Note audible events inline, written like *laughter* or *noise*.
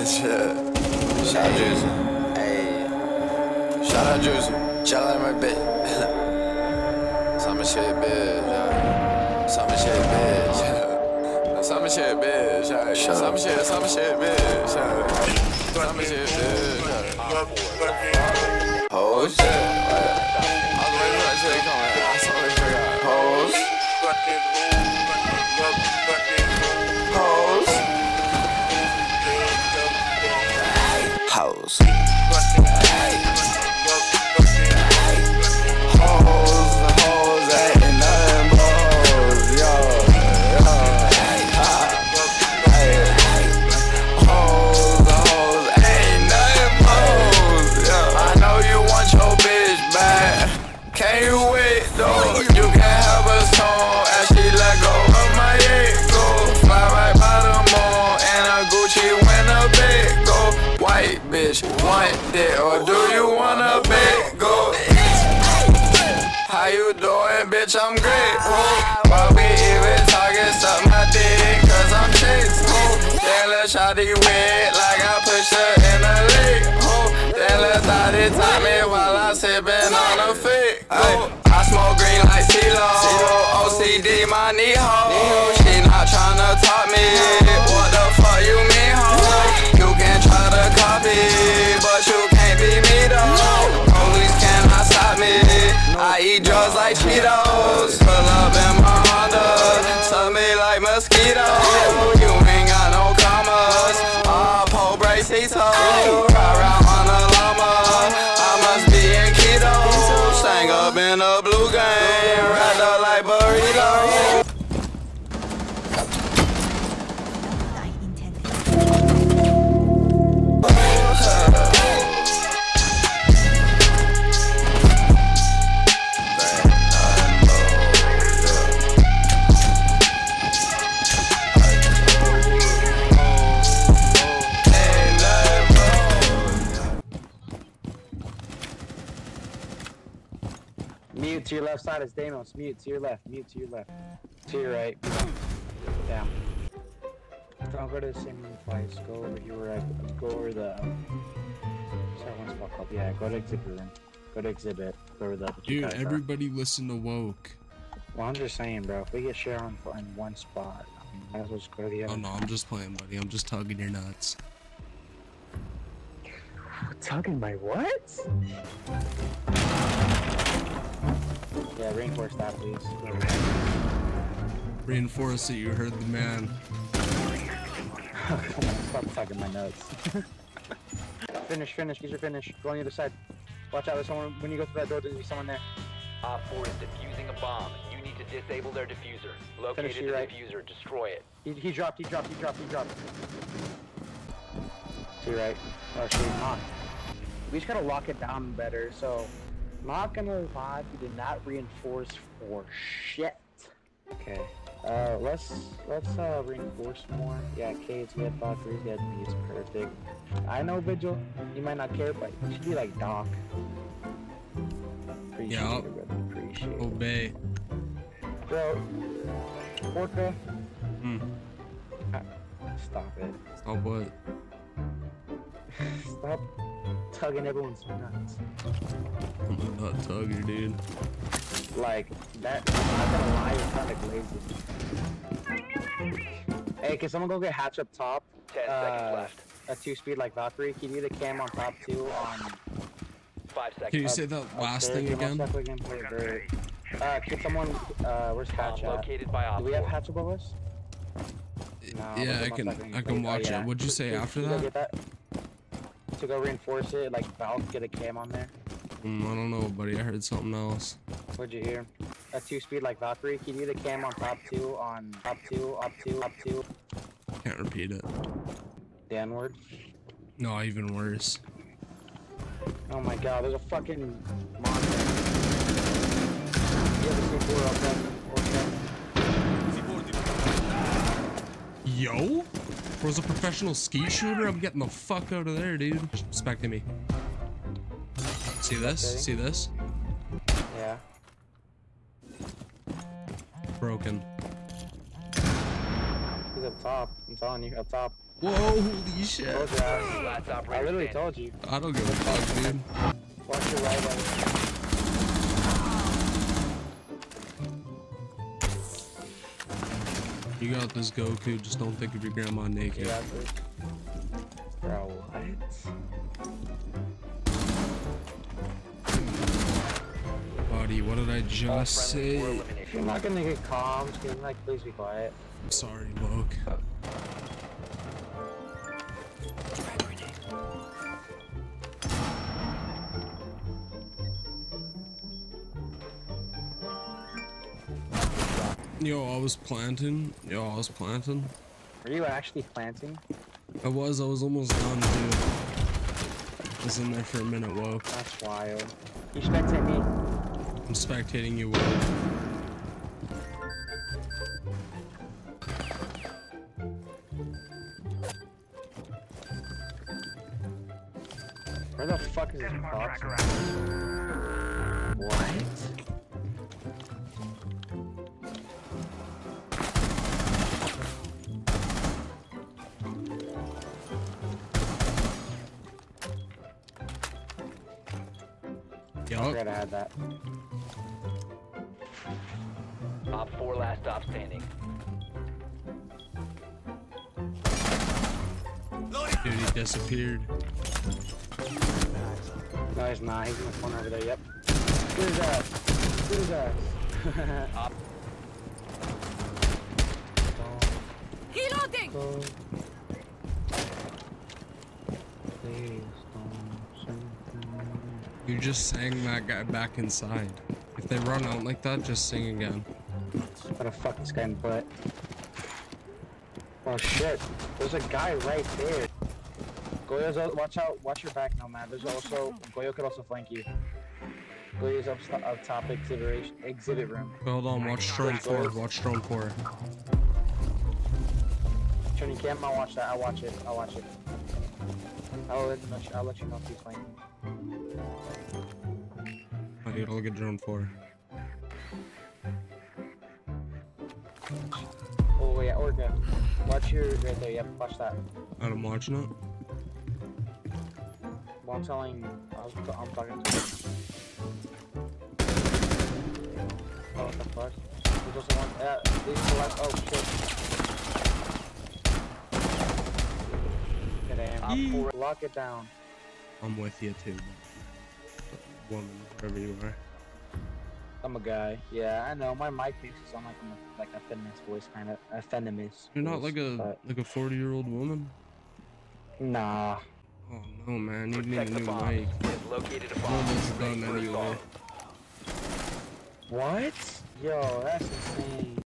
Yeah. Shout out Juicy. Hey. Shout out Juicy. Shout out my bitch. Summer shit, bitch. Yeah. Summer shit, bitch. Summer shit, bitch. *laughs* Yeah. Summer shit, summer shit, bitch. Yeah. Summer shit, bitch. Oh shit. I was waiting for that shit to come. I saw this shit out. Bitch? I'm great. Why we even talking? Suck my dick, cause I'm chased. Then let shawty wet like I pushed her in a lake. Then let thotty top me while I sippin' on a fake. I smoke green like CeeLo. OCD, my knee to your left side is Damos. Mute to your left. Mute to your left. To your right. Down. Don't go to the same room twice. Go over here where I go over the. Um, sorry, one spot called. Yeah, go to exhibit room. Go to exhibit. Go over the. the Dude, guys are. everybody listen to woke. Well, I'm just saying, bro. If we get shit on in one spot, I mean, might as well just go to the other. Oh no, I'm just playing, buddy. I'm just tugging your nuts. Tugging my what? Yeah, reinforce that, please. Reinforce that you heard the man. *laughs* Come on, stop tugging my nuts. *laughs* finish, finish, these are finished. Go on the other side. Watch out, there's someone, when you go through that door, there's be someone there. Op 4 is defusing a bomb. You need to disable their diffuser. Finish Located to the your right. diffuser. Destroy it. He, he dropped, he dropped, he dropped, he dropped. To your right. Oh, shit, not. We just gotta lock it down better, so. Not gonna lie, we did not reinforce for shit. Okay. Uh, let's, let's, uh, reinforce more. Yeah, Cade's good, Valkyrie's good, he's perfect. I know Vigil, you might not care, but you should be like Doc. Appreciate Yeah. it, brother. Appreciate it. Obey. Bro, Orca, Hmm. stop it. Stop what? *laughs* Stop tugging everyone's nuts. I'm a nut tugger, dude. Like, that, I'm not gonna lie, it's kind of lazy. Hey, can someone go get Hatch up top? 10 Uh, seconds left. A two speed like Valkyrie. Can you do the cam on top too on. 5 seconds. Can you say that last upstairs? thing You again? most definitely can play it very- Uh, can someone, uh, where's Hatch Bomb at? located by Op Do we have 4. Hatch above us? No, yeah, I can. I play- can oh, watch yeah. it. What'd you say Can- after can you go that? To go reinforce it, like Valve, get a cam on there. Mm, I don't know, buddy. I heard something else. What'd you hear? A two speed like Valkyrie. Can you do the cam on top two, on top two, up two, up two, Can't repeat it. downward? No, even worse. Oh my god, there's a fucking monster. You have a two four up there. Yo? Bro's a professional ski shooter? I'm getting the fuck out of there, dude. Respecting me. See this? See this? Yeah. Broken. He's up top. I'm telling you, up top. Whoa, holy shit. Told ya. Last I literally told you. I don't give a fuck, dude. You got this Goku, just don't think of your grandma naked. Yeah. Bro, what? Buddy, what did I just say? You're not gonna get calm. Can you, like, please be quiet? I'm sorry, Woke. Yo, I was planting. Yo, I was planting. Are you actually planting? I was, I was almost done, dude. I was in there for a minute, woke. That's wild. You spectate me. I'm spectating you, woke. Where the fuck is this box? What? I Yup. forgot I had that. Op 4 last stop standing. Dude, he disappeared. No, he's not. He's in the corner over there. Yep. Get his ass. Get his ass. Op Reloading! Go. Please don't send me. You just sang that guy back inside. If they run out like that, just sing again. Gotta fuck this guy in the butt. Oh shit. There's a guy right there. Goyo's al- watch out, watch your back now, man. There's also Goyo could also flank you. Goyo's up, up top exhibit exhibit room. Hold on, watch drone 4, watch drone 4. Turn your camp, I'll watch that. I'll watch it. I'll watch it. I'll let, you- I'll let you know if he's flanking. I need to look at drone 4. Oh yeah, Orca. Watch your right there. Yep, watch that. I'm watching it. Well, I'm telling. I was, I'm talking to. Oh, what the fuck? There's also one. Yeah, these are the last. Oh shit. Good aim. Op 4 Lock it down. I'm with you too. Woman, wherever you are. I'm a guy. Yeah, I know. My mic makes it sound like I'm a, like a feminist voice, kind of a feminist. You're not voice, like a but- like a 40 year old woman. Nah. Oh no, man, you need a new bomb. mic. Located a bomb. Almost Ready anyway. What? Yo, that's insane.